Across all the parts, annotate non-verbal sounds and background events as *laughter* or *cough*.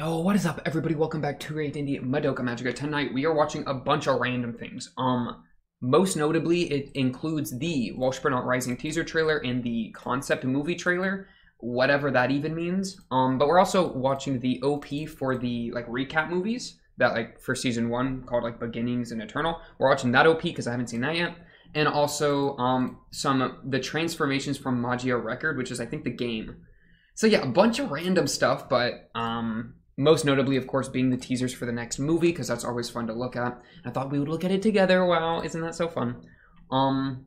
Yo, what is up, everybody? Welcome back to React Andy Madoka Magica. Tonight we are watching a bunch of random things. Um, most notably, it includes the Walpurgisnacht Rising teaser trailer and the concept movie trailer, whatever that even means. Um, but we're also watching the OP for the like recap movies that like for season one called like Beginnings and Eternal. We're watching that OP because I haven't seen that yet. And also um some the transformations from Magia Record, which is I think the game. So yeah, a bunch of random stuff, but um most notably, of course, being the teasers for the next movie, because that's always fun to look at. I thought we would look at it together. Wow, isn't that so fun? Um,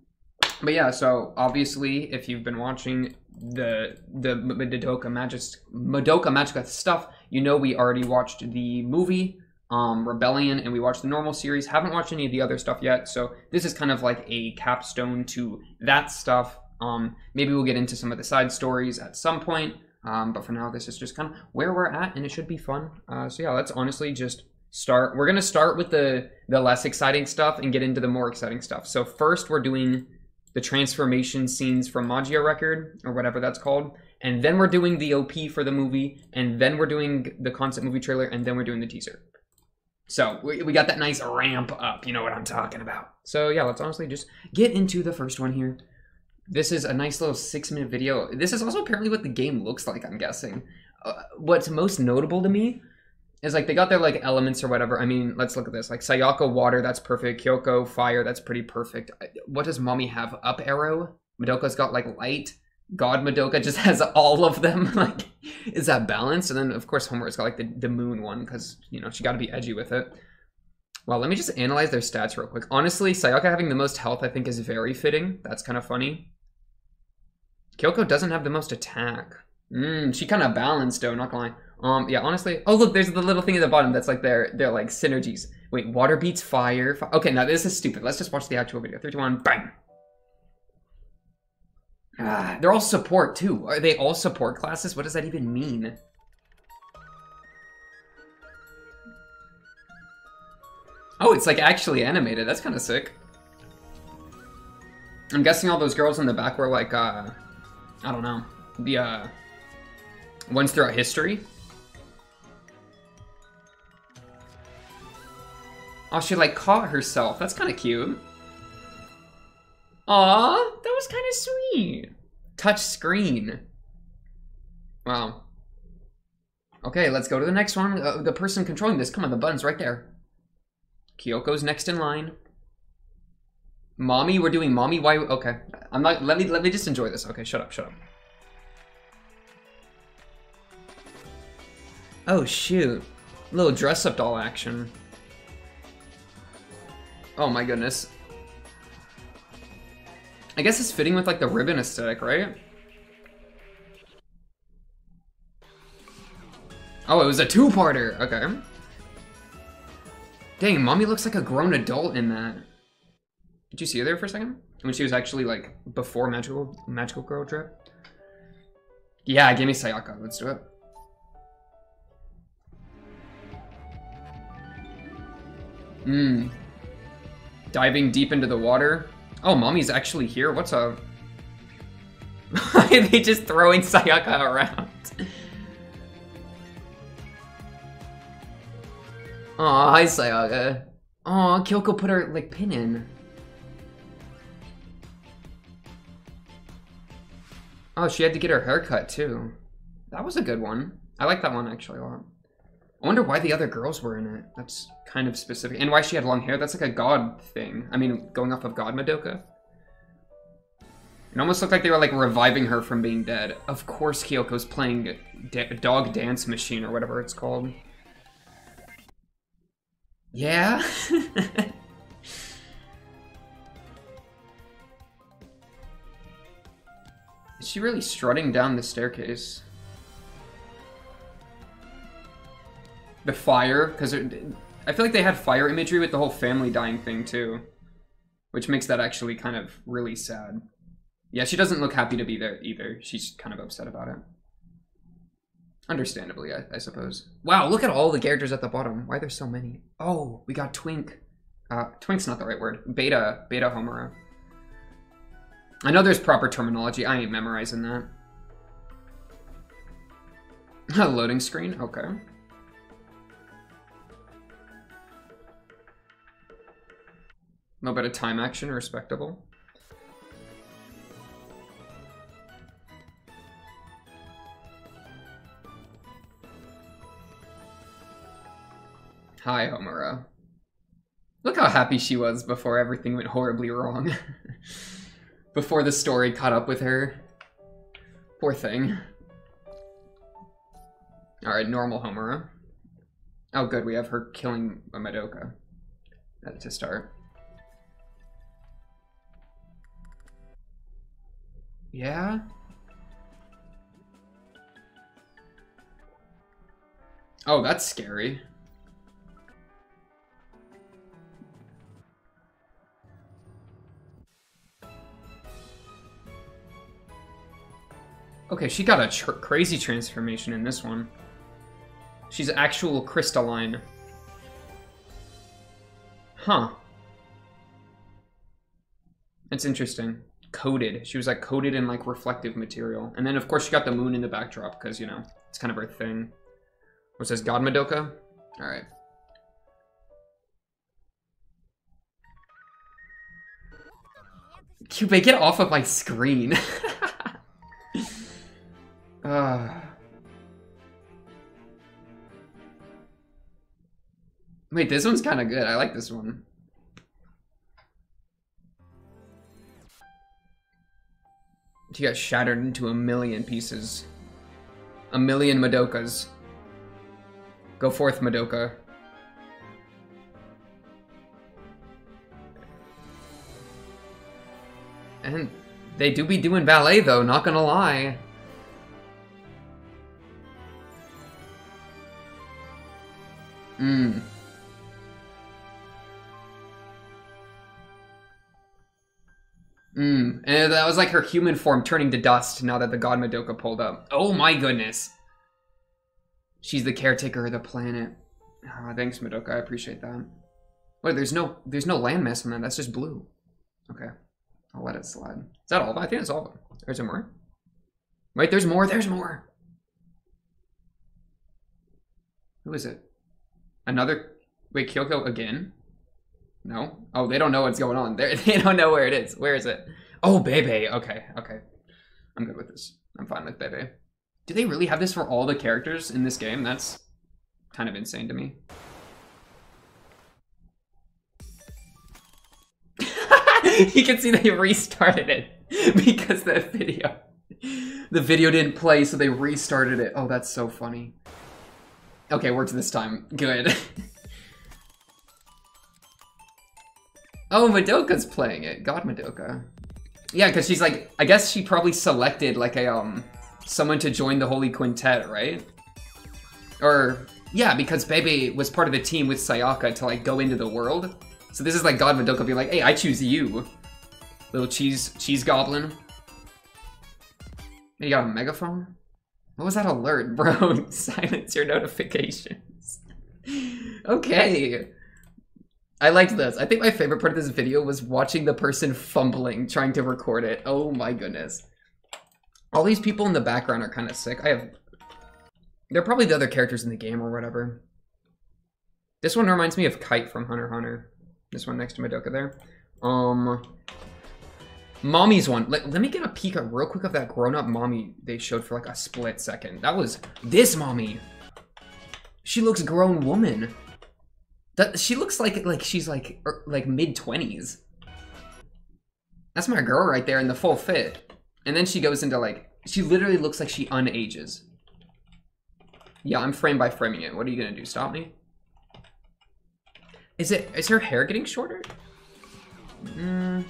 but yeah, so obviously, if you've been watching the the Madoka Magic Madoka Magica stuff, you know we already watched the movie um, Rebellion, and we watched the normal series. Haven't watched any of the other stuff yet, so this is kind of like a capstone to that stuff. Um, maybe we'll get into some of the side stories at some point. Um, but for now, this is just kind of where we're at, and it should be fun. Uh, so yeah, let's honestly just start. We're gonna start with the the less exciting stuff and get into the more exciting stuff. So first, we're doing the transformation scenes from Magia Record or whatever that's called, and then we're doing the OP for the movie, and then we're doing the concept movie trailer, and then we're doing the teaser. So we, we got that nice ramp up. You know what I'm talking about. So yeah, let's honestly just get into the first one here. This is a nice little six minute video. This is also apparently what the game looks like, I'm guessing. Uh, what's most notable to me is like they got their like elements or whatever. I mean, let's look at this. Like Sayaka water, that's perfect. Kyoko fire, that's pretty perfect. What does mommy have? Up arrow? Madoka's got like light. God Madoka just *laughs* has all of them. *laughs* like, is that balanced? And then of course Homer's got like the, the moon one because you know she got to be edgy with it. Well, let me just analyze their stats real quick. Honestly, Sayaka having the most health I think is very fitting. That's kind of funny. Kyoko doesn't have the most attack. Mmm, she kind of balanced though, not gonna lie. Um, yeah, honestly. Oh, look, there's the little thing at the bottom that's like their, their like synergies. Wait, water beats fire. Fi okay, now this is stupid. Let's just watch the actual video. 31, bang. Ah, they're all support too. Are they all support classes? What does that even mean? Oh, it's like actually animated. That's kind of sick. I'm guessing all those girls in the back were like, uh, I don't know, the uh, ones throughout history. Oh, she like caught herself. That's kind of cute. Aw, that was kind of sweet. Touch screen. Wow. Okay, let's go to the next one. Uh, the person controlling this, come on, the button's right there. Kyoko's next in line. Mommy, we're doing mommy. Why? Okay, I'm not. Let me let me just enjoy this. Okay, shut up, shut up. Oh shoot, little dress up doll action. Oh my goodness. I guess it's fitting with like the ribbon aesthetic, right? Oh, it was a two-parter. Okay. Dang, mommy looks like a grown adult in that. Did you see her there for a second? When she was actually like before Magical Magical Girl Trip? Yeah, give me Sayaka. Let's do it. Mmm. Diving deep into the water. Oh, mommy's actually here. What's up? Are *laughs* they just throwing Sayaka around? *laughs* Aw, hi Sayaka. Aw, Kyoko put her, like, pin in. Oh, she had to get her hair cut too. That was a good one. I like that one actually a lot. I wonder why the other girls were in it. That's kind of specific. And why she had long hair. That's like a god thing. I mean, going off of God Madoka. It almost looked like they were like reviving her from being dead. Of course Kyoko's playing da Dog Dance Machine or whatever it's called. Yeah? *laughs* Is she really strutting down the staircase? The fire, because I feel like they had fire imagery with the whole family dying thing too. Which makes that actually kind of really sad. Yeah, she doesn't look happy to be there either. She's kind of upset about it. Understandably, I, I, suppose. Wow, look at all the characters at the bottom. Why there's so many? Oh, we got Twink. Uh, Twink's not the right word. Beta, Beta Homura. I know there's proper terminology. I ain't memorizing that. *laughs* A loading screen? Okay. A little bit of time action, respectable. Hi, Homura. Look how happy she was before everything went horribly wrong. *laughs* before the story caught up with her. Poor thing. Alright, normal Homura. Oh good, we have her killing a Madoka. That to start. Yeah? Oh, that's scary. Okay, she got a tr crazy transformation in this one. She's actual crystalline. Huh. That's interesting. Coated. She was like coated in like reflective material. And then of course she got the moon in the backdrop because, you know, it's kind of her thing. What says God Madoka? Alright. Cube, get off of my screen. *laughs* Uh. Wait, this one's kind of good. I like this one. She got shattered into a million pieces. A million Madokas. Go forth, Madoka. And they do be doing ballet, though, not gonna lie. Mm. Mm. And that was like her human form turning to dust now that the god Madoka pulled up. Oh my goodness. She's the caretaker of the planet. Oh, thanks, Madoka. I appreciate that. Wait, there's no there's no landmass on that. That's just blue. Okay. I'll let it slide. Is that all? I think that's all. Of it. There's more. Wait, there's more. There's more. Who is it? Another... Wait, Kyoko again? No? Oh, they don't know what's going on. *laughs* They're, they don't know where it is. Where is it? Oh, Bebe. Okay, okay. I'm good with this. I'm fine with Bebe. Do they really have this for all the characters in this game? That's kind of insane to me. *laughs* you can see they restarted it *laughs* because the video the video didn't play so they restarted it oh that's so funny Okay, worked this time. Good. *laughs* oh, Madoka's playing it. God, Madoka. Yeah, because she's like, I guess she probably selected like a, um, someone to join the Holy Quintet, right? Or, yeah, because Bebe was part of the team with Sayaka to like go into the world. So this is like God Madoka being like, hey, I choose you. Little cheese, cheese goblin. You got a megaphone? What was that alert, bro? *laughs* Silence your notifications. okay. I liked this. I think my favorite part of this video was watching the person fumbling, trying to record it. Oh my goodness. All these people in the background are kind of sick. I have... They're probably the other characters in the game or whatever. This one reminds me of Kite from Hunter Hunter. This one next to Madoka there. Um, Mommy's one. Let, let me get a peek at real quick of that grown-up mommy they showed for like a split second. That was this mommy. She looks grown woman. That she looks like like she's like er, like mid twenties. That's my girl right there in the full fit. And then she goes into like she literally looks like she unages. Yeah, I'm frame by framing it. What are you gonna do? Stop me? Is it is her hair getting shorter? Hmm.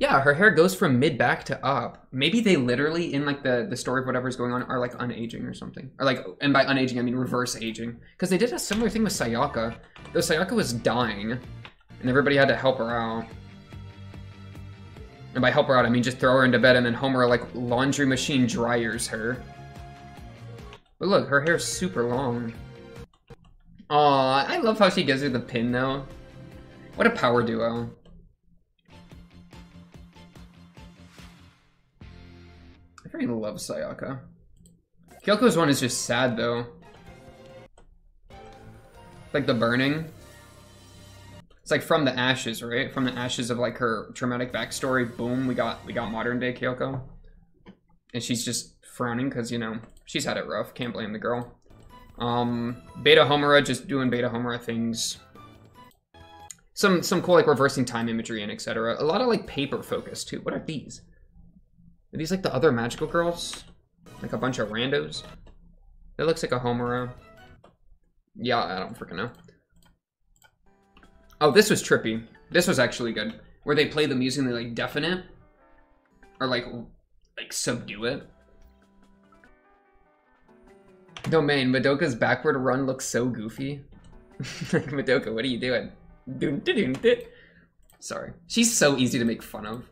Yeah, her hair goes from mid back to up. Maybe they literally in like the the story of whatever's going on are like unaging or something. Or like and by unaging I mean reverse aging. Because they did a similar thing with Sayaka. Though Sayaka was dying and everybody had to help her out. And by help her out I mean just throw her into bed and then Homer like laundry machine dryers her. But look, her hair's super long. Aw, I love how she gives her the pin though. What a power duo. Freaking love Sayaka. Kyoko's one is just sad though. Like the burning. It's like from the ashes, right? From the ashes of like her traumatic backstory. Boom, we got we got modern day Kyoko, and she's just frowning because you know she's had it rough. Can't blame the girl. Um, Beta Homura just doing Beta Homura things. Some some cool like reversing time imagery and etc. A lot of like paper focus too. What are these? Are these like the other magical girls? Like a bunch of randos? That looks like a Homura. Yeah, I don't freaking know. Oh, this was trippy. This was actually good. Where they play the music and they like deafen it. Or like like subdue it. Domain, Madoka's backward run looks so goofy. *laughs* Madoka, what are you doing? Sorry. She's so easy to make fun of.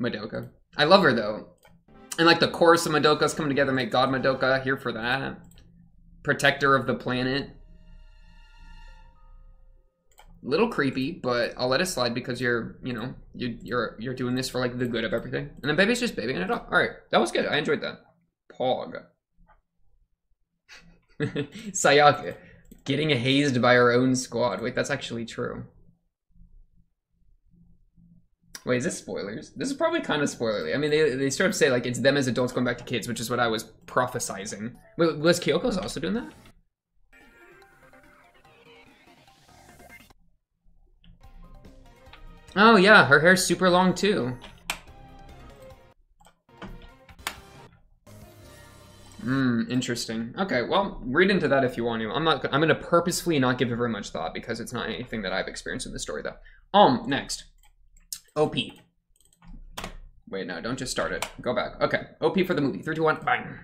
Madoka. I love her though. And like the chorus of Madoka's coming together, make God Madoka here for that. Protector of the planet. Little creepy, but I'll let it slide because you're, you know, you're you're you're doing this for like the good of everything. And then baby's just babying it up. All right, that was good. I enjoyed that. Pog. *laughs* Sayaka getting hazed by her own squad. Wait, that's actually true. Wait, is this spoilers? This is probably kind of spoilerly. I mean, they, they sort of say, like, it's them as adults going back to kids, which is what I was prophesizing. Wait, was Kyoko's also doing that? Oh, yeah, her hair's super long, too. Hmm, interesting. Okay, well, read into that if you want to. I'm not. I'm gonna purposefully not give it very much thought because it's not anything that I've experienced in the story, though. Um, next. OP. Wait, no, don't just start it. Go back. Okay, OP for the movie. Three, two, one, bang.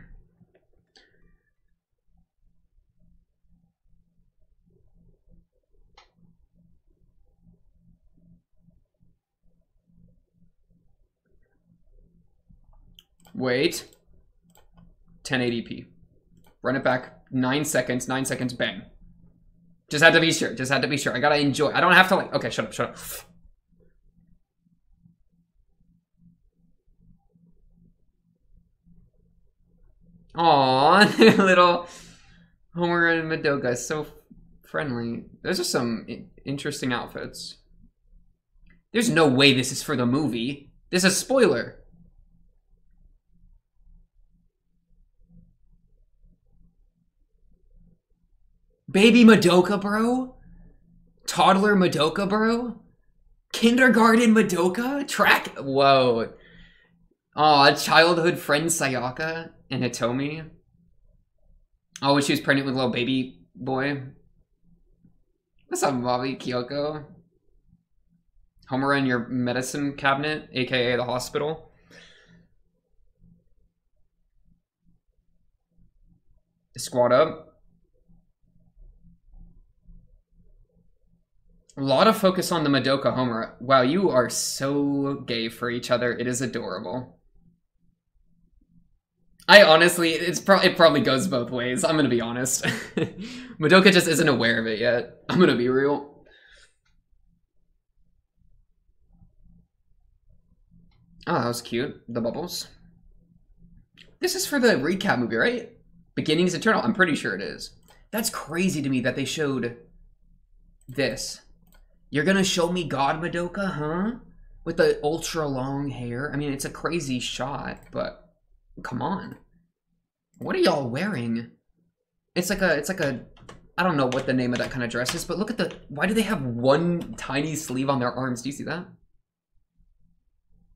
Wait. 1080p. Run it back. Nine seconds. Nine seconds. Bang. Just had to be sure. Just had to be sure. I gotta enjoy. I don't have to like. Okay, shut up. Shut up. Aw, *laughs* little Homer and Madoka, so friendly. Those are some interesting outfits. There's no way this is for the movie. This is a spoiler. Baby Madoka, bro? Toddler Madoka, bro? Kindergarten Madoka? Track? Whoa. Aw, childhood friend Sayaka and Hitomi. Oh, she was pregnant with a little baby boy. What's up, Bobby Kyoko? Homer in your medicine cabinet, aka the hospital. Squad up. A lot of focus on the Madoka Homer. Wow, you are so gay for each other. It is adorable. I honestly, it's pro it probably goes both ways. I'm gonna be honest. *laughs* Madoka just isn't aware of it yet. I'm gonna be real. Oh, that was cute. The bubbles. This is for the recap movie, right? Beginnings Eternal. I'm pretty sure it is. That's crazy to me that they showed this. You're gonna show me God Madoka, huh? With the ultra long hair. I mean, it's a crazy shot, but Come on. What are y'all wearing? It's like a, it's like a, I don't know what the name of that kind of dress is, but look at the, why do they have one tiny sleeve on their arms? Do you see that?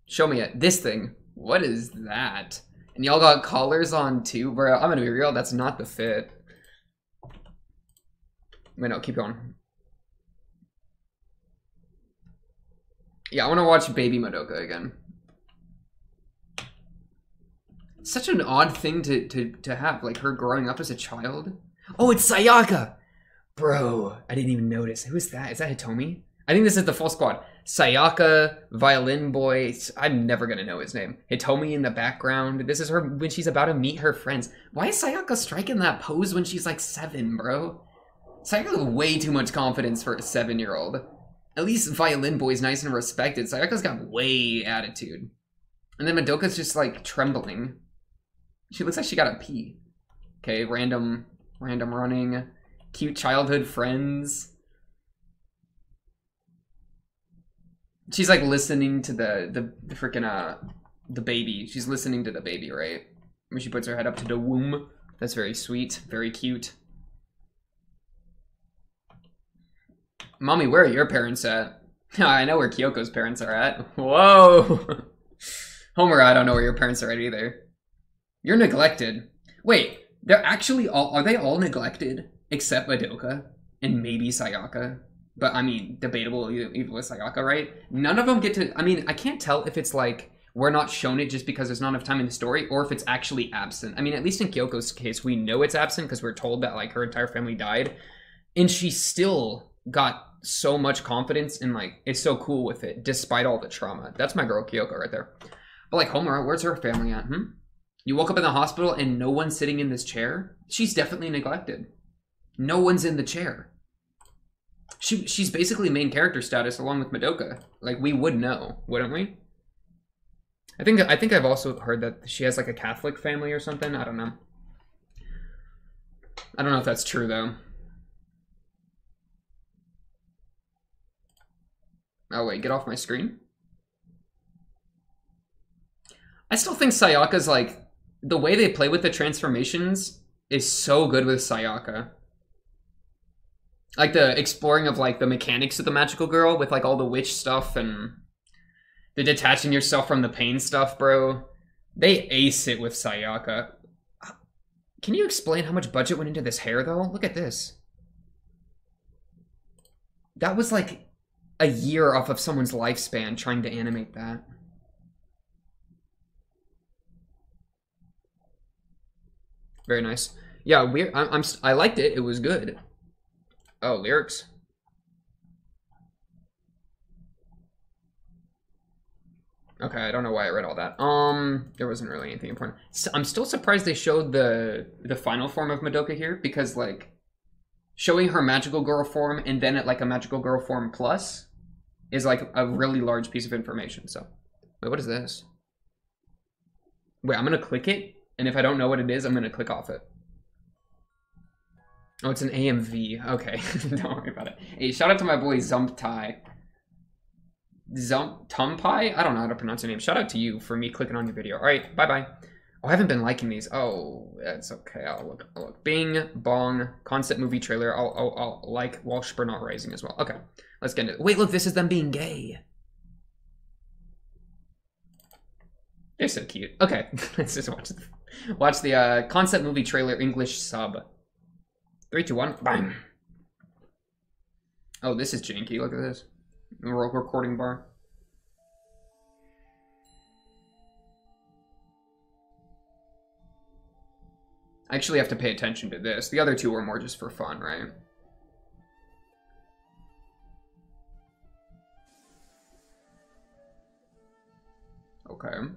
Show me it. This thing. What is that? And y'all got collars on too, bro. I'm gonna be real, that's not the fit. Wait, no, keep going. Yeah, I want to watch Baby Madoka again such an odd thing to, to, to have, like her growing up as a child. Oh, it's Sayaka! Bro, I didn't even notice. Who is that? Is that Hitomi? I think this is the full squad. Sayaka, Violin Boy. I'm never gonna know his name. Hitomi in the background. This is her when she's about to meet her friends. Why is Sayaka striking that pose when she's like seven, bro? Sayaka has way too much confidence for a seven-year-old. At least Violin Boy's nice and respected. Sayaka's got way attitude. And then Madoka's just like trembling. She looks like she got a pee. Okay, random, random running, cute childhood friends. She's like listening to the the, the freaking uh the baby. She's listening to the baby, right? When she puts her head up to the womb. That's very sweet, very cute. Mommy, where are your parents at? *laughs* I know where Kyoko's parents are at. *laughs* Whoa! *laughs* Homer, I don't know where your parents are at either. You're neglected. Wait, they're actually all- are they all neglected? Except Madoka and maybe Sayaka? But I mean, debatable even with Sayaka, right? None of them get to- I mean, I can't tell if it's like we're not shown it just because there's not enough time in the story or if it's actually absent. I mean, at least in Kyoko's case, we know it's absent because we're told that like her entire family died. And she still got so much confidence and like it's so cool with it despite all the trauma. That's my girl Kyoko right there. But like Homer, where's her family at? Hmm? You woke up in the hospital and no one's sitting in this chair? She's definitely neglected. No one's in the chair. She she's basically main character status along with Madoka. Like we would know, wouldn't we? I think I think I've also heard that she has like a Catholic family or something. I don't know. I don't know if that's true though. Oh wait, get off my screen. I still think Sayaka's like the way they play with the transformations is so good with Sayaka. Like the exploring of like the mechanics of the magical girl with like all the witch stuff and the detaching yourself from the pain stuff, bro. They ace it with Sayaka. Can you explain how much budget went into this hair though? Look at this. That was like a year off of someone's lifespan trying to animate that. Very nice. Yeah, weird. I'm, I'm I liked it. It was good. Oh, lyrics. Okay, I don't know why I read all that. Um, there wasn't really anything important. So I'm still surprised they showed the the final form of Madoka here because like showing her magical girl form and then at like a magical girl form plus is like a really large piece of information. So, wait, what is this? Wait, I'm gonna click it, and if I don't know what it is, I'm gonna click off it. Oh, it's an AMV. Okay, *laughs* don't worry about it. Hey, shout out to my boy Zumptai. Zump Tumpai? I don't know how to pronounce your name. Shout out to you for me clicking on your video. All right, bye bye. Oh, I haven't been liking these. Oh, that's okay. I'll look. I'll look. Bing Bong concept movie trailer. I'll, I'll, I'll like Walpurgisnacht Rising as well. Okay, let's get into it. Wait, look, this is them being gay. They're so cute. Okay, *laughs* let's just watch the, watch the uh, concept movie trailer English sub. Three, two, one. Oh, this is janky. Look at this. Recording bar. I actually have to pay attention to this. The other two were more just for fun, right? Okay.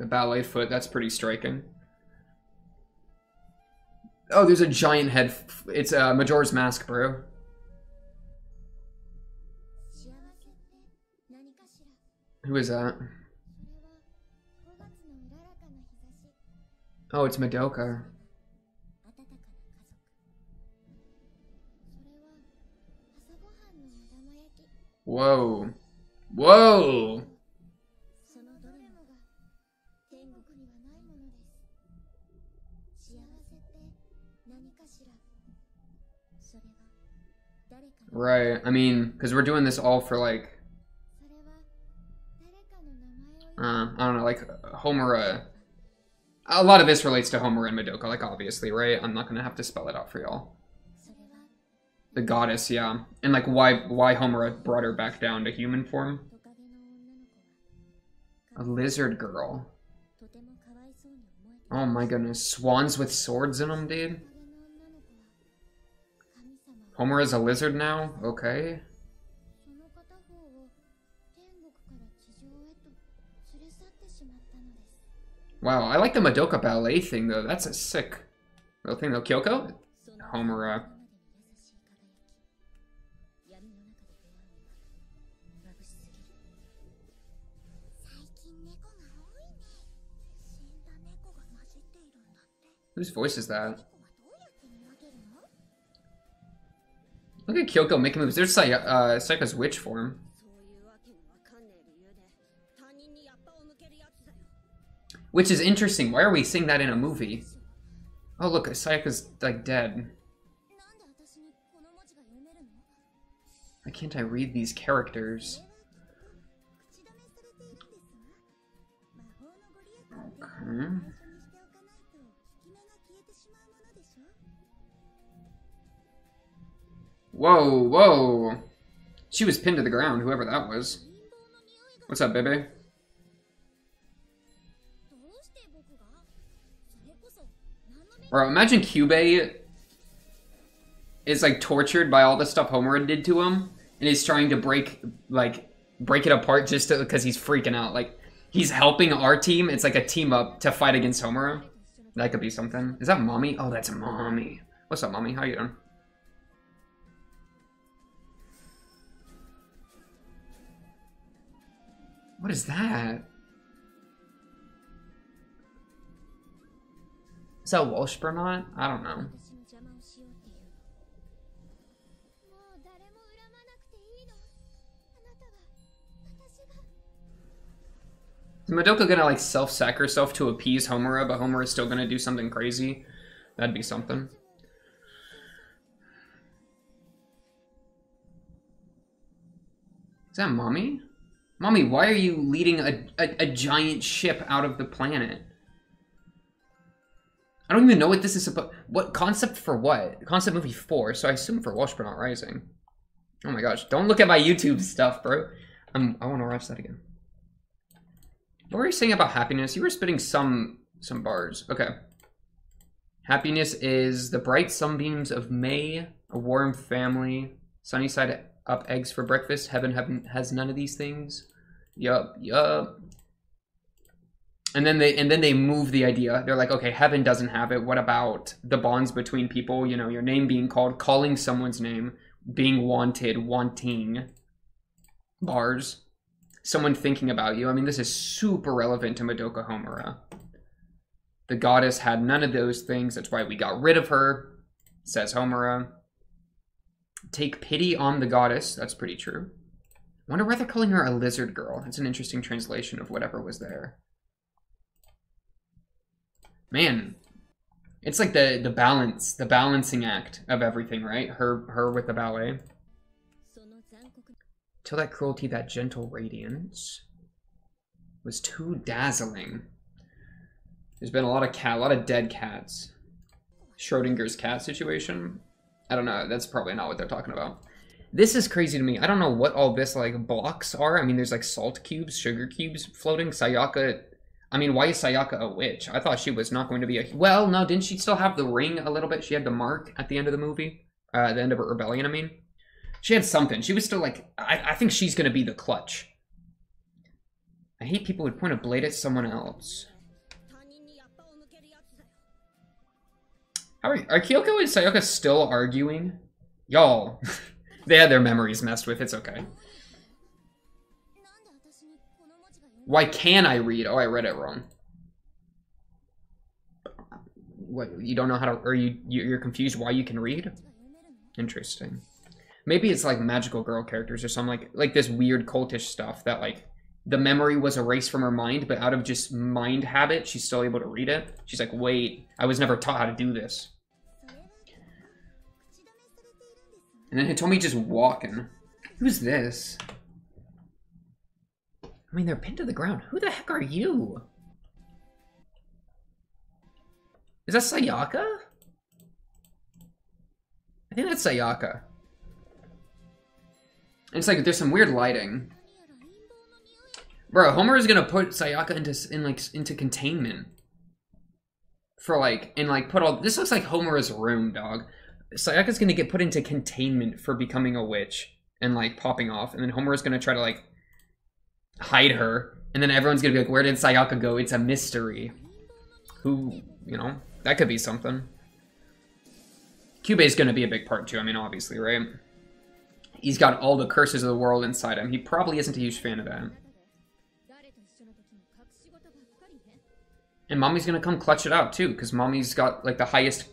The ballet foot, that's pretty striking. Oh, there's a giant head. It's uh, Majora's Mask, bro. Who is that? Oh, it's Madoka. Whoa. Whoa! Right. I mean, because we're doing this all for like, uh, I don't know, like Homura. A lot of this relates to Homura and Madoka, like obviously, right? I'm not gonna have to spell it out for y'all. The goddess, yeah, and like why why Homura brought her back down to human form. A lizard girl. Oh my goodness, swans with swords in them, dude. Homer is a lizard now? Okay. Wow, I like the Madoka ballet thing though. That's a sick little thing though. Kyoko? Homer, uh... Whose voice is that? Look at Kyoko making moves. There's like uh, Sayaka's witch form. Which is interesting. Why are we seeing that in a movie? Oh look, Sayaka's like dead. Why can't I read these characters? Okay. Whoa, whoa. She was pinned to the ground, whoever that was. What's up, baby? Bro, imagine Kyubey is like tortured by all the stuff Homer did to him, and he's trying to break like break it apart just because he's freaking out. Like he's helping our team. It's like a team up to fight against Homer. That could be something. Is that mommy? Oh, that's mommy. What's up, mommy? How you doing? What is that? Is that Walpurgisnacht? I don't know. Is Madoka gonna like self-sack herself to appease Homura, but Homura is still gonna do something crazy? That'd be something. Is that mommy? Mommy, why are you leading a, a, a giant ship out of the planet? I don't even know what this is supposed. What concept for what? Concept movie four. So I assume for Walpurgisnacht Rising. Oh my gosh! Don't look at my YouTube stuff, bro. I'm. I want to watch that again. What were you saying about happiness? You were spitting some some bars. Okay. Happiness is the bright sunbeams of May, a warm family, sunny side up eggs for breakfast. Heaven, heaven has none of these things. Yup, yup. And then they and then they move the idea. They're like, okay, heaven doesn't have it. What about the bonds between people? You know, your name being called, calling someone's name, being wanted, wanting. Bars someone thinking about you. I mean, this is super relevant to Madoka Homura. The goddess had none of those things. That's why we got rid of her, says Homura. Take pity on the goddess. That's pretty true. I wonder why they're calling her a lizard girl. That's an interesting translation of whatever was there. Man, it's like the the balance, the balancing act of everything, right? Her her with the ballet. Till that cruelty, that gentle radiance was too dazzling. There's been a lot of cat, a lot of dead cats. Schrodinger's cat situation. I don't know. That's probably not what they're talking about. This is crazy to me. I don't know what all this like blocks are. I mean, there's like salt cubes, sugar cubes floating. Sayaka. I mean, why is Sayaka a witch? I thought she was not going to be a. Well, no, didn't she still have the ring a little bit? She had the mark at the end of the movie, uh, the end of her rebellion. I mean, she had something. She was still like. I, I think she's gonna be the clutch. I hate people who point a blade at someone else. How are you? Are Kyoko and Sayaka still arguing? Y'all, *laughs* they had their memories messed with. It's okay. Why can I read? Oh, I read it wrong. What? You don't know how to, or you you're confused why you can read? Interesting. Maybe it's like magical girl characters or some like like this weird cultish stuff that like the memory was erased from her mind, but out of just mind habit, she's still able to read it. She's like, wait, I was never taught how to do this. And then Hitomi just walking. Who's this? I mean, they're pinned to the ground. Who the heck are you? Is that Sayaka? I think that's Sayaka. It's like, there's some weird lighting. Bro, Homer is gonna put Sayaka into in like into containment for like and like put all this looks like Homer's room, dog. Sayaka's gonna get put into containment for becoming a witch and like popping off, and then Homer is gonna try to like hide her, and then everyone's gonna be like, "Where did Sayaka go? It's a mystery." Who, you know, that could be something. Kyubey's gonna be a big part too. I mean, obviously, right? He's got all the curses of the world inside him. He probably isn't a huge fan of that. And mommy's gonna come clutch it out too, because mommy's got like the highest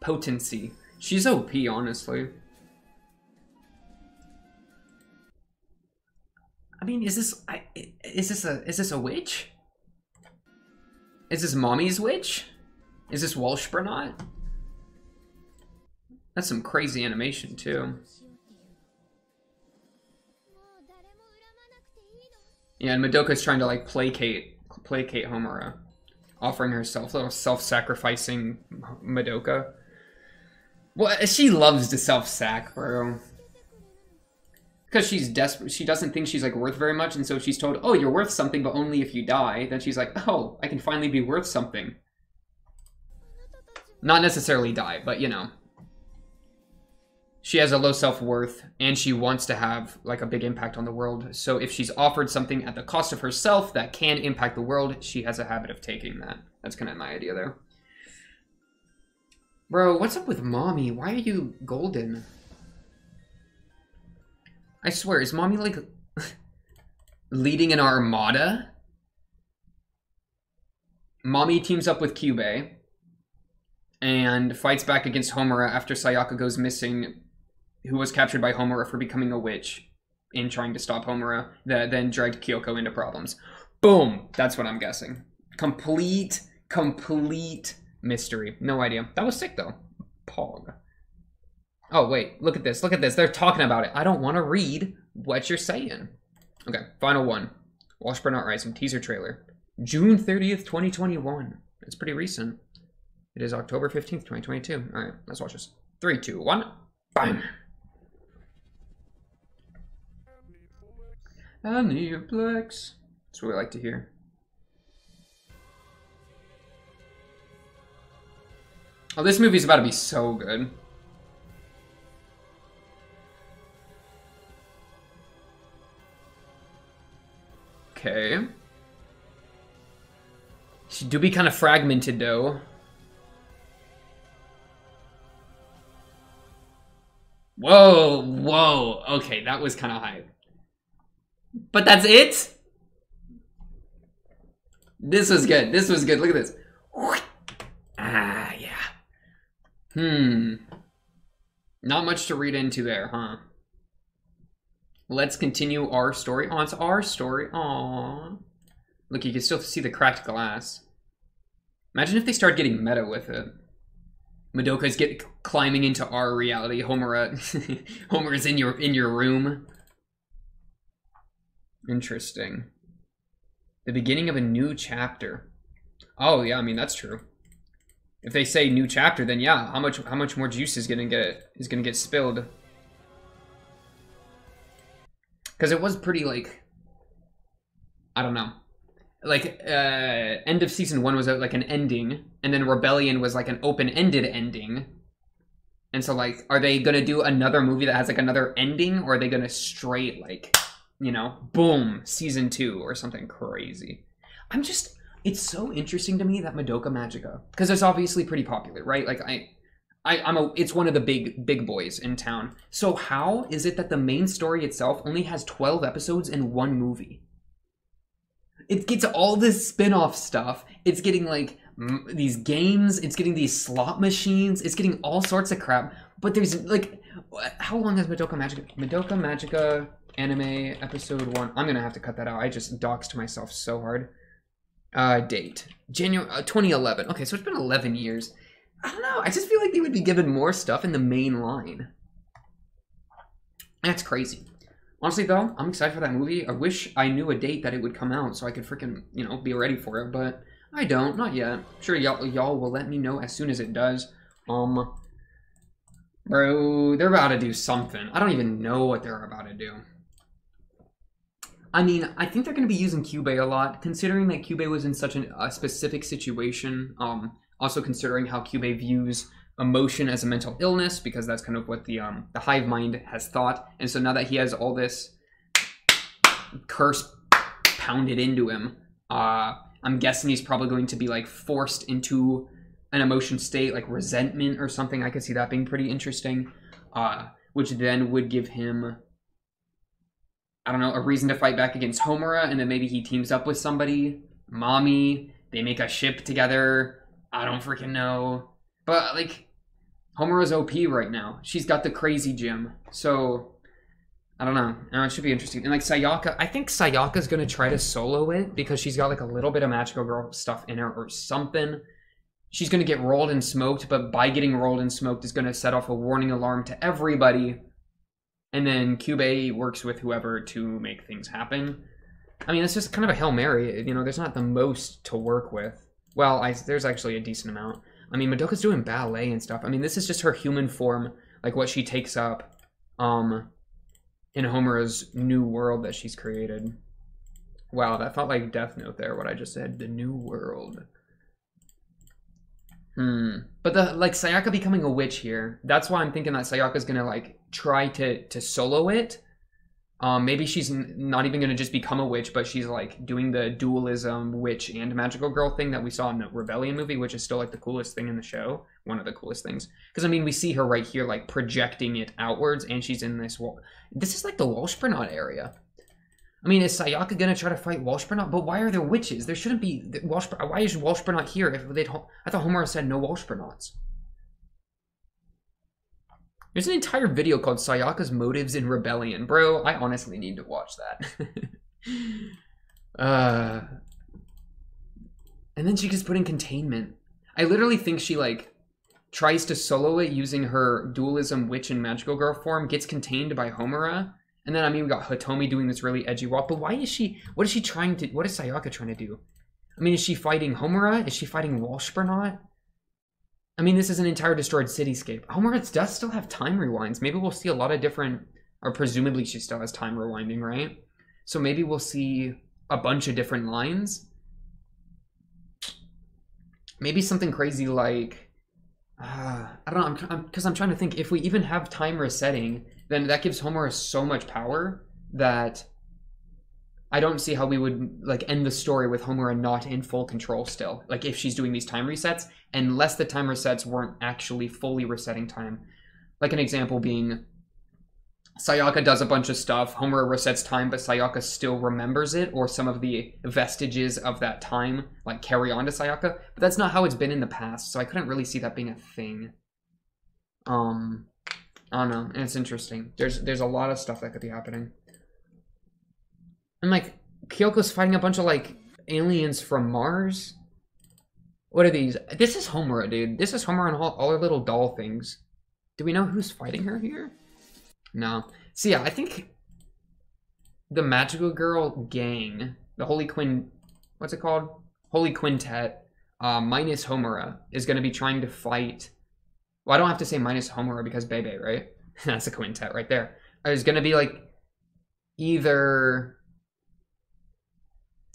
potency. She's OP, honestly. I mean, is this I, is this a is this a witch? Is this mommy's witch? Is this Walpurgisnacht? That's some crazy animation too. Yeah, and Madoka's trying to like placate placate Homura offering herself, little self-sacrificing Madoka. Well, she loves to self-sack, bro. Because she's desperate. She doesn't think she's, like, worth very much, and so she's told, oh, you're worth something, but only if you die. Then she's like, oh, I can finally be worth something. Not necessarily die, but, you know. She has a low self-worth and she wants to have like a big impact on the world. So if she's offered something at the cost of herself that can impact the world, she has a habit of taking that. That's kind of my idea there. Bro, what's up with mommy? Why are you golden? I swear, is mommy like *laughs* leading an armada? Mommy teams up with Kyubey and fights back against Homura after Sayaka goes missing, who was captured by Homura for becoming a witch in trying to stop Homura, that then dragged Kyoko into problems. Boom! That's what I'm guessing. Complete, complete mystery. No idea. That was sick though. Pog. Oh, wait. Look at this. Look at this. They're talking about it. I don't want to read what you're saying. Okay, final one. Walpurgisnacht Rising teaser trailer. June 30th, 2021. It's pretty recent. It is October 15th, 2022. Alright, let's watch this. Three, two, one. Bam! Aniplex. That's what we like to hear. Oh, this movie's about to be so good. Okay. She do be kind of fragmented though. Whoa, whoa. Okay, that was kind of hype. But that's it? This was good. This was good. Look at this. Ah, yeah. Hmm. Not much to read into there, huh? Let's continue our story. Oh, it's our story. Aw. Look, you can still see the cracked glass. Imagine if they start getting meta with it. Madoka's get climbing into our reality. Homura, *laughs* Homer's in your in your room. Interesting. The beginning of a new chapter. Oh yeah, I mean that's true. If they say new chapter, then yeah, how much how much more juice is gonna get is gonna get spilled? Because it was pretty like I don't know. Like uh end of season one was a, like an ending, and then Rebellion was like an open-ended ending. And so like, are they gonna do another movie that has like another ending, or are they gonna straight like, you know, boom, season two or something crazy? I'm just it's so interesting to me that Madoka Magica because it's obviously pretty popular, right? Like I, I, I'm a it's one of the big big boys in town. So how is it that the main story itself only has 12 episodes in one movie? It gets all this spin-off stuff. It's getting like m- these games. It's getting these slot machines. It's getting all sorts of crap. But there's like, how long has Madoka Magica? Madoka Magica anime episode one. I'm gonna have to cut that out. I just doxed myself so hard. Uh, date January uh, 2011. Okay, so it's been 11 years. I don't know. I just feel like they would be given more stuff in the main line. That's crazy. Honestly, though, I'm excited for that movie. I wish I knew a date that it would come out so I could freaking, you know, be ready for it. But I don't, not yet. Sure, y'all, y'all will let me know as soon as it does. Um, bro, they're about to do something. I don't even know what they're about to do. I mean, I think they're going to be using Kyubey a lot, considering that Kyubey was in such an, a specific situation. Um, also considering how Kyubey views emotion as a mental illness, because that's kind of what the um, the hive mind has thought. And so now that he has all this curse pounded into him, uh, I'm guessing he's probably going to be like forced into an emotion state, like resentment or something. I could see that being pretty interesting, uh, which then would give him. I don't know, a reason to fight back against Homura, and then maybe he teams up with somebody, mommy, they make a ship together. I don't freaking know. But like Homura's OP right now. She's got the crazy gym. So I don't know. It should be interesting. And like Sayaka, I think Sayaka's gonna try to solo it because she's got like a little bit of magical girl stuff in her or something. She's gonna get rolled and smoked, but by getting rolled and smoked is gonna set off a warning alarm to everybody. And then Kyubey works with whoever to make things happen. I mean, it's just kind of a hail mary. You know, there's not the most to work with. Well, I, there's actually a decent amount. I mean, Madoka's doing ballet and stuff. I mean, this is just her human form, like what she takes up, um, in Homura's new world that she's created. Wow, that felt like Death Note there. What I just said, the new world. Hmm. But the like Sayaka becoming a witch here. That's why I'm thinking that Sayaka's gonna like try to to solo it um, maybe she's n- not even to just become a witch, but she's like doing the dualism witch and magical girl thing that we saw in the Rebellion movie, which is still like the coolest thing in the show. One of the coolest things. Because I mean, we see her right here, like projecting it outwards, and she's in this. Wall- this is like the Walpurgisnacht area. I mean, is Sayaka gonna try to fight Walpurgisnacht? But why are there witches? There shouldn't be Walpurgisnacht. Why is Walpurgisnacht here? If they, I thought Homura said no Walpurgisnachts. There's an entire video called Sayaka's Motives in Rebellion. Bro, I honestly need to watch that. *laughs* uh, and then she gets put in containment. I literally think she, like, tries to solo it using her dualism witch and magical girl form, gets contained by Homura. And then, I mean, we got Hitomi doing this really edgy walk. But why is she, what is she trying to, what is Sayaka trying to do? I mean, is she fighting Homura? Is she fighting Walpurgisnacht? I mean, this is an entire destroyed cityscape. Homura does still have time rewinds. Maybe we'll see a lot of different, or presumably she still has time rewinding, right? So maybe we'll see a bunch of different lines. Maybe something crazy like, uh, I don't know, because I'm, I'm, I'm trying to think, if we even have time resetting, then that gives Homura so much power that I don't see how we would like end the story with Homura not in full control still. Like if she's doing these time resets, unless the time resets weren't actually fully resetting time. Like an example being Sayaka does a bunch of stuff, Homura resets time, but Sayaka still remembers it, or some of the vestiges of that time like carry on to Sayaka. But that's not how it's been in the past, so I couldn't really see that being a thing. Um I don't know, and it's interesting. There's there's a lot of stuff that could be happening. And like Kyoko's fighting a bunch of like aliens from Mars. What are these? This is Homura, dude. This is Homura and all, all her little doll things. Do we know who's fighting her here? No. So yeah, I think the Magical Girl gang, the Holy Quin, what's it called? Holy Quintet, uh, minus Homura, is going to be trying to fight. Well, I don't have to say minus Homura because Bebe, right? *laughs* That's a quintet right there. There's going to be like either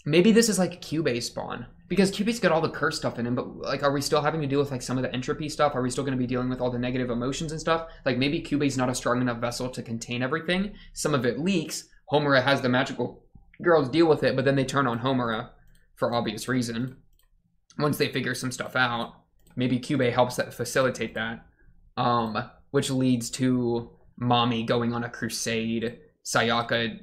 Maybe this is like Kyubey spawn. Because Kyubey's got all the curse stuff in him, but like, are we still having to deal with like some of the entropy stuff? Are we still going to be dealing with all the negative emotions and stuff? Like maybe Kyubey's not a strong enough vessel to contain everything. Some of it leaks. Homura has the magical girls deal with it, but then they turn on Homura for obvious reason. Once they figure some stuff out, maybe Kyubey helps that facilitate that, um, which leads to Mami going on a crusade. Sayaka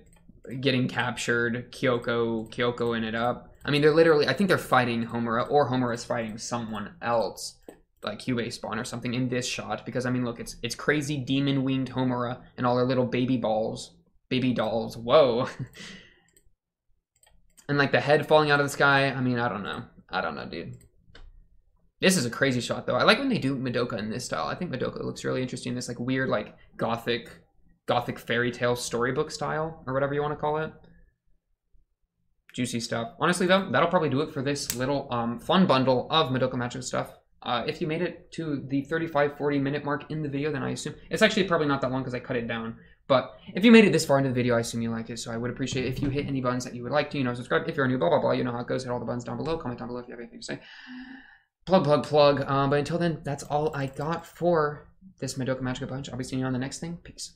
getting captured, Kyoko Kyoko in it up. I mean, they're literally. I think they're fighting Homura, or Homura is fighting someone else, like Kyubey Spawn or something, in this shot. Because I mean, look, it's it's crazy demon winged Homura and all her little baby balls, baby dolls. Whoa. *laughs* and like the head falling out of the sky. I mean, I don't know. I don't know, dude. This is a crazy shot though. I like when they do Madoka in this style. I think Madoka looks really interesting. This like weird, like gothic gothic fairy tale storybook style or whatever you want to call it. Juicy stuff. Honestly though, that'll probably do it for this little um, fun bundle of Madoka Magic stuff. Uh, if you made it to the 35 40 minute mark in the video, then I assume it's actually probably not that long because I cut it down. But if you made it this far into the video, I assume you liked it. So I would appreciate if you hit any buttons that you would like to, you know, subscribe. If you're new, blah, blah, blah, you know how it goes. Hit all the buttons down below. Comment down below if you have anything to say. Plug, plug, plug. Um, but until then, that's all I got for this Madoka Magica Bunch. I'll be seeing you on the next thing. Peace.